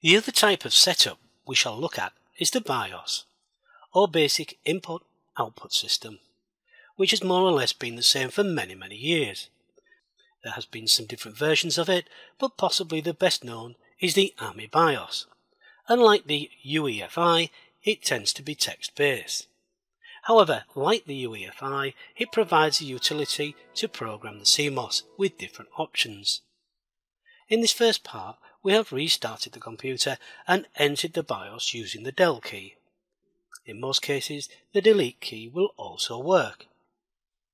The other type of setup we shall look at is the BIOS, or Basic Input Output System, which has more or less been the same for many many years. There has been some different versions of it, but possibly the best known is the AMI BIOS. Unlike the UEFI, it tends to be text-based. However, like the UEFI, it provides a utility to program the CMOS with different options. In this first part, we have restarted the computer and entered the BIOS using the del key. In most cases, the delete key will also work.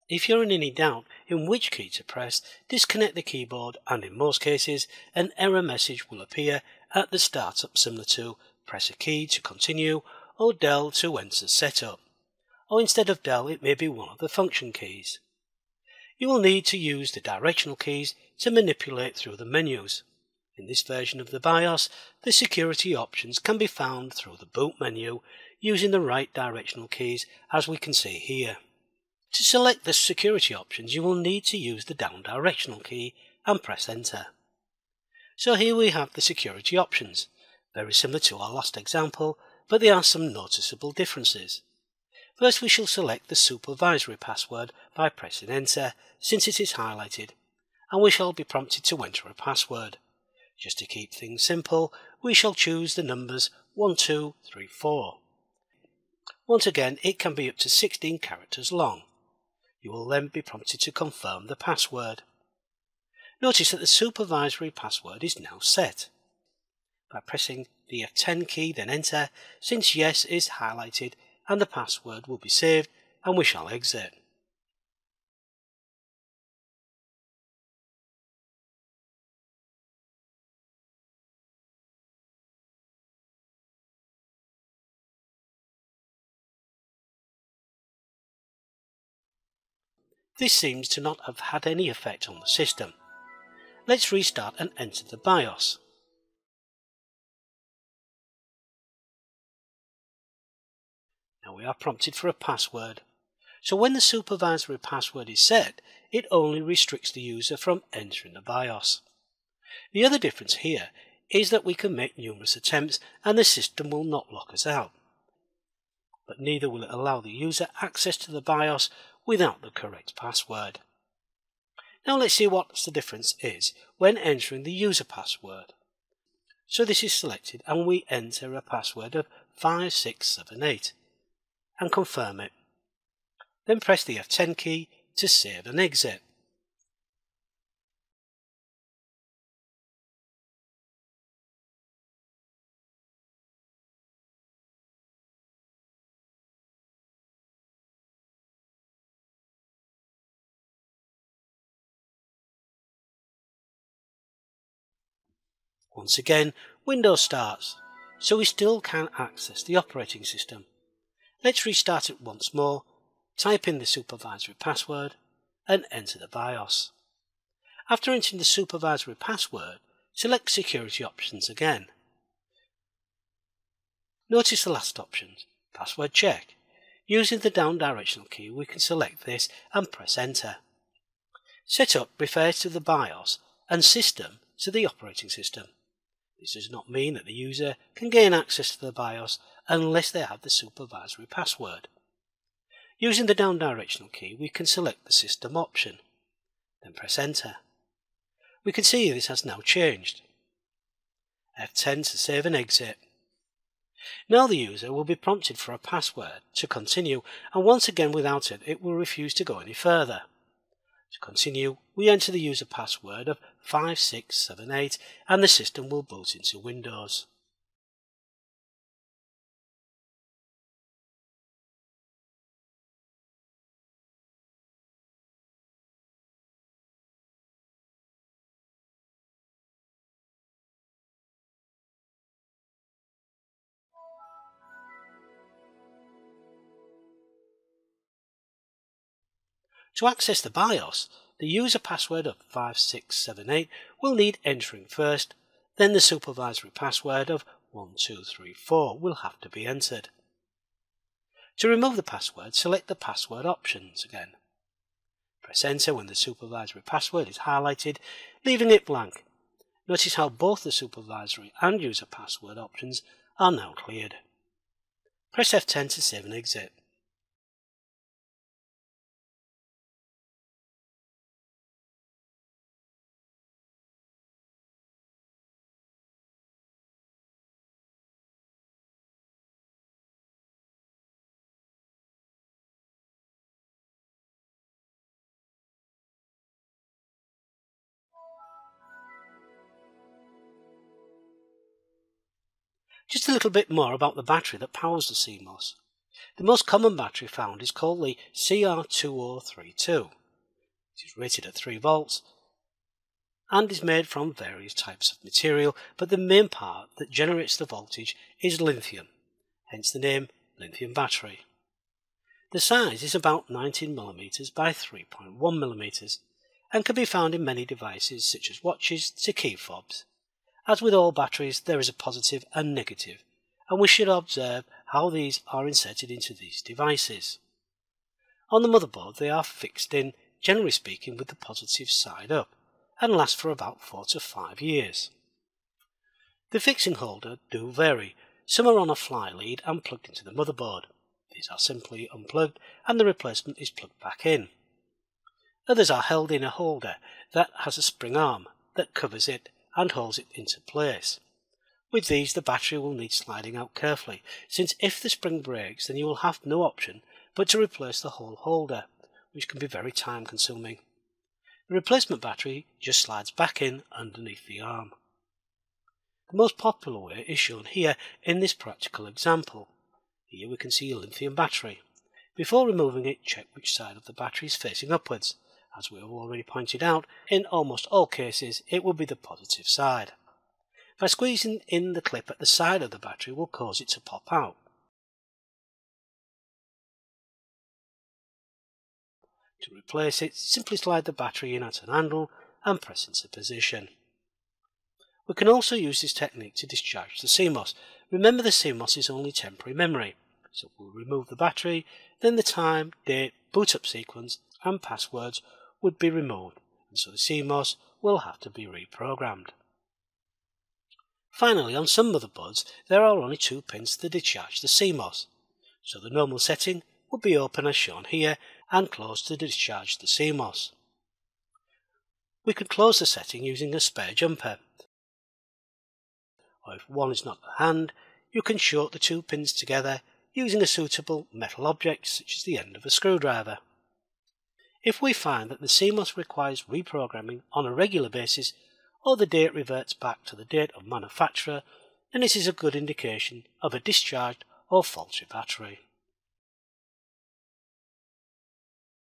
If you're in any doubt in which key to press, disconnect the keyboard and in most cases an error message will appear at the startup similar to press a key to continue or del to enter setup. Or instead of del it may be one of the function keys. You will need to use the directional keys to manipulate through the menus. In this version of the BIOS, the security options can be found through the boot menu using the right directional keys as we can see here. To select the security options you will need to use the down directional key and press enter. So here we have the security options, very similar to our last example, but there are some noticeable differences. First we shall select the supervisory password by pressing enter since it is highlighted, and we shall be prompted to enter a password. Just to keep things simple, we shall choose the numbers 1234. Once again, it can be up to 16 characters long. You will then be prompted to confirm the password. Notice that the supervisory password is now set. By pressing the F10 key, then enter, since yes is highlighted and the password will be saved and we shall exit. This seems to not have had any effect on the system. Let's restart and enter the BIOS. We are prompted for a password. So when the supervisory password is set, it only restricts the user from entering the BIOS. The other difference here is that we can make numerous attempts and the system will not lock us out. But neither will it allow the user access to the BIOS without the correct password. Now let's see what the difference is when entering the user password. So this is selected and we enter a password of 5678 and confirm it. Then press the F10 key to save and exit. Once again, Windows starts, so we still can access the operating system. Let's restart it once more, type in the supervisory password and enter the BIOS. After entering the supervisory password, select security options again. Notice the last option, password check. Using the down directional key we can select this and press enter. Setup refers to the BIOS and system to the operating system. This does not mean that the user can gain access to the BIOS unless they have the supervisory password. Using the down directional key we can select the system option, then press enter. We can see this has now changed. F10 to save and exit. Now the user will be prompted for a password to continue and once again without it it will refuse to go any further. To continue, we enter the user password of 5678 and the system will boot into Windows. To access the BIOS, the user password of 5678 will need entering first, then the supervisory password of 1234 will have to be entered. To remove the password, select the password options again. Press enter when the supervisory password is highlighted, leaving it blank. Notice how both the supervisory and user password options are now cleared. Press F10 to save and exit. Just a little bit more about the battery that powers the CMOS. The most common battery found is called the CR2032. It is rated at 3 volts and is made from various types of material, but the main part that generates the voltage is lithium, hence the name lithium battery. The size is about 19mm by 3.1mm and can be found in many devices such as watches to key fobs. As with all batteries, there is a positive and negative, and we should observe how these are inserted into these devices. On the motherboard, they are fixed in, generally speaking, with the positive side up, and last for about 4 to 5 years. The fixing holder do vary. Some are on a fly lead and plugged into the motherboard. These are simply unplugged and the replacement is plugged back in. Others are held in a holder that has a spring arm that covers it and holds it into place. With these the battery will need sliding out carefully, since if the spring breaks then you will have no option but to replace the whole holder, which can be very time consuming. The replacement battery just slides back in underneath the arm. The most popular way is shown here in this practical example. Here we can see a lithium battery. Before removing it, check which side of the battery is facing upwards. As we have already pointed out, in almost all cases it will be the positive side. By squeezing in the clip at the side of the battery will cause it to pop out. To replace it, simply slide the battery in at an angle and press into position. We can also use this technique to discharge the CMOS. Remember the CMOS is only temporary memory, so we'll remove the battery, then the time, date, boot up sequence and passwords would be removed, and so the CMOS will have to be reprogrammed. Finally, on some motherboards, there are only two pins to discharge the CMOS, so the normal setting would be open as shown here and closed to discharge the CMOS. We could close the setting using a spare jumper, or if one is not at hand, you can short the two pins together using a suitable metal object such as the end of a screwdriver. If we find that the CMOS requires reprogramming on a regular basis or the date reverts back to the date of manufacturer, then this is a good indication of a discharged or faulty battery.